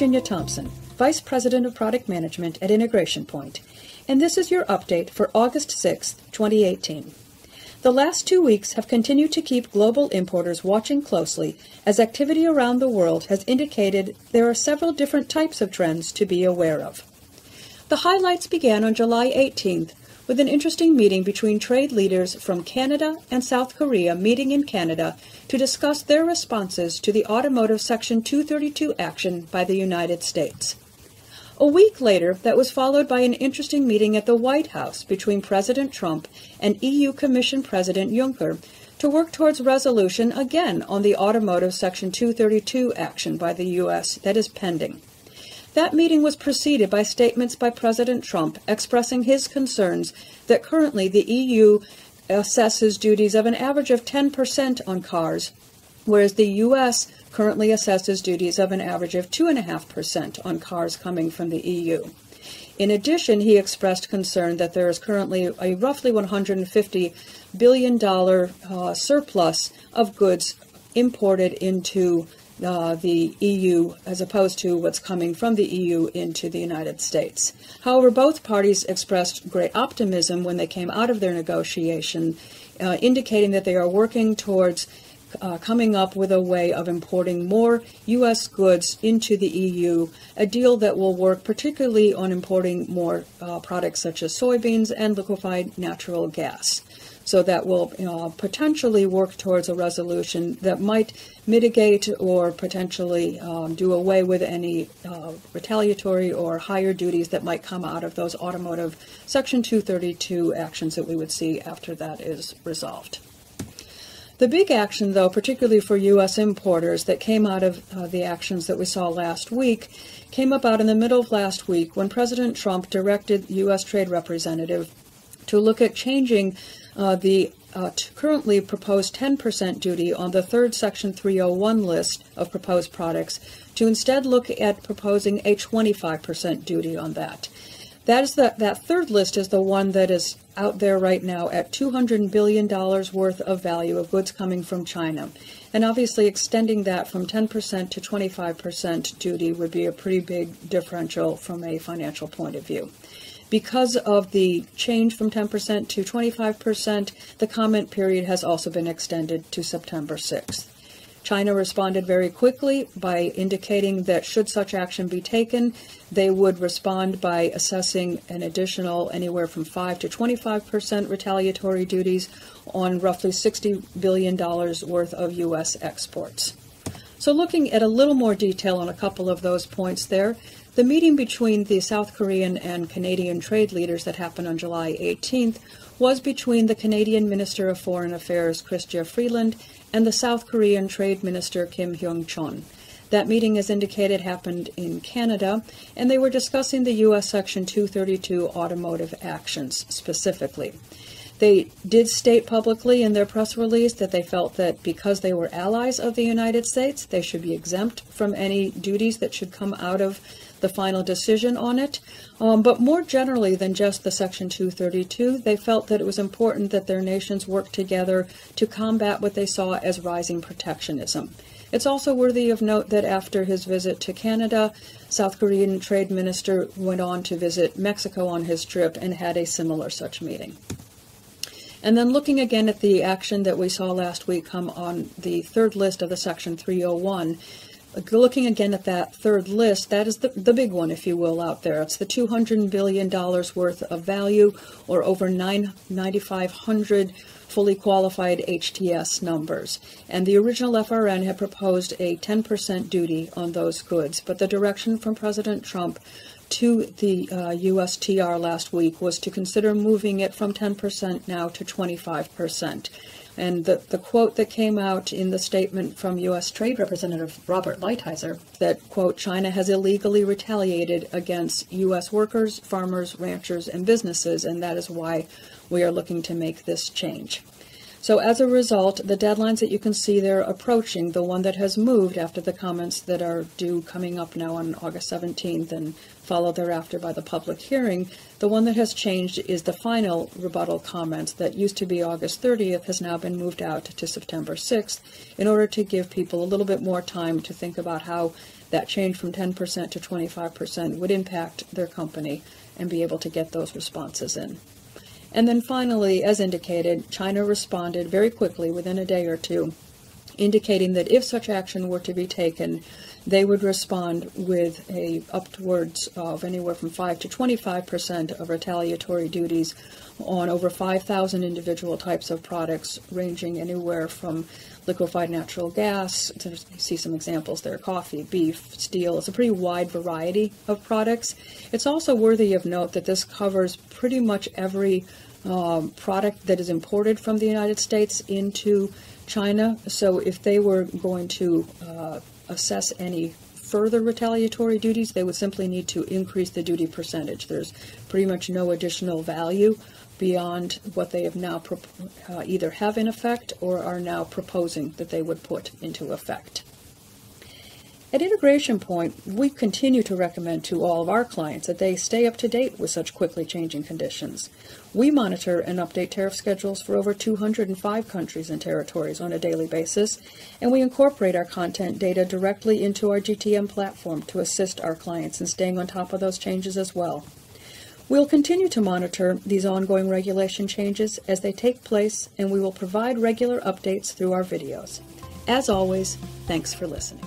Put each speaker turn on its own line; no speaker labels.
Virginia Thompson, Vice President of Product Management at Integration Point, and this is your update for August 6, 2018. The last two weeks have continued to keep global importers watching closely as activity around the world has indicated there are several different types of trends to be aware of. The highlights began on July 18th with an interesting meeting between trade leaders from Canada and South Korea meeting in Canada to discuss their responses to the automotive Section 232 action by the United States. A week later, that was followed by an interesting meeting at the White House between President Trump and EU Commission President Juncker to work towards resolution again on the automotive Section 232 action by the U.S. that is pending. That meeting was preceded by statements by President Trump expressing his concerns that currently the EU assesses duties of an average of 10% on cars, whereas the U.S. currently assesses duties of an average of 2.5% on cars coming from the EU. In addition, he expressed concern that there is currently a roughly $150 billion uh, surplus of goods imported into uh, the EU as opposed to what's coming from the EU into the United States. However, both parties expressed great optimism when they came out of their negotiation, uh, indicating that they are working towards uh, coming up with a way of importing more U.S. goods into the EU, a deal that will work particularly on importing more uh, products such as soybeans and liquefied natural gas so that will potentially work towards a resolution that might mitigate or potentially um, do away with any uh, retaliatory or higher duties that might come out of those automotive Section 232 actions that we would see after that is resolved. The big action, though, particularly for U.S. importers, that came out of uh, the actions that we saw last week, came about in the middle of last week when President Trump directed U.S. Trade Representative to look at changing uh, the uh, currently proposed 10% duty on the third Section 301 list of proposed products to instead look at proposing a 25% duty on that. That is the, that third list is the one that is out there right now at $200 billion worth of value of goods coming from China. And obviously extending that from 10% to 25% duty would be a pretty big differential from a financial point of view. Because of the change from 10% to 25%, the comment period has also been extended to September 6th. China responded very quickly by indicating that should such action be taken, they would respond by assessing an additional anywhere from 5 to 25% retaliatory duties on roughly $60 billion worth of U.S. exports. So looking at a little more detail on a couple of those points there, the meeting between the South Korean and Canadian trade leaders that happened on July 18th was between the Canadian Minister of Foreign Affairs, Chrystia Freeland, and the South Korean Trade Minister, Kim Hyun Chong. That meeting, as indicated, happened in Canada, and they were discussing the U.S. Section 232 automotive actions specifically. They did state publicly in their press release that they felt that because they were allies of the United States, they should be exempt from any duties that should come out of the final decision on it. Um, but more generally than just the Section 232, they felt that it was important that their nations work together to combat what they saw as rising protectionism. It's also worthy of note that after his visit to Canada, South Korean Trade Minister went on to visit Mexico on his trip and had a similar such meeting. And then looking again at the action that we saw last week come on the third list of the Section 301, looking again at that third list, that is the, the big one, if you will, out there. It's the $200 billion worth of value, or over 9,500 fully qualified HTS numbers. And the original FRN had proposed a 10% duty on those goods, but the direction from President Trump to the uh, USTR last week was to consider moving it from 10% now to 25%. And the, the quote that came out in the statement from U.S. Trade Representative Robert Lighthizer that, quote, China has illegally retaliated against U.S. workers, farmers, ranchers, and businesses, and that is why we are looking to make this change. So as a result, the deadlines that you can see there approaching, the one that has moved after the comments that are due coming up now on August 17th and followed thereafter by the public hearing, the one that has changed is the final rebuttal comments that used to be August 30th has now been moved out to September 6th in order to give people a little bit more time to think about how that change from 10% to 25% would impact their company and be able to get those responses in. And then finally, as indicated, China responded very quickly within a day or two, indicating that if such action were to be taken, they would respond with a upwards of anywhere from 5 to 25 percent of retaliatory duties on over 5,000 individual types of products, ranging anywhere from liquefied natural gas. You see some examples there coffee, beef, steel. It's a pretty wide variety of products. It's also worthy of note that this covers pretty much every um, product that is imported from the United States into China. So if they were going to uh, assess any further retaliatory duties, they would simply need to increase the duty percentage. There's pretty much no additional value beyond what they have now uh, either have in effect or are now proposing that they would put into effect. At Integration Point, we continue to recommend to all of our clients that they stay up to date with such quickly changing conditions. We monitor and update tariff schedules for over 205 countries and territories on a daily basis, and we incorporate our content data directly into our GTM platform to assist our clients in staying on top of those changes as well. We'll continue to monitor these ongoing regulation changes as they take place, and we will provide regular updates through our videos. As always, thanks for listening.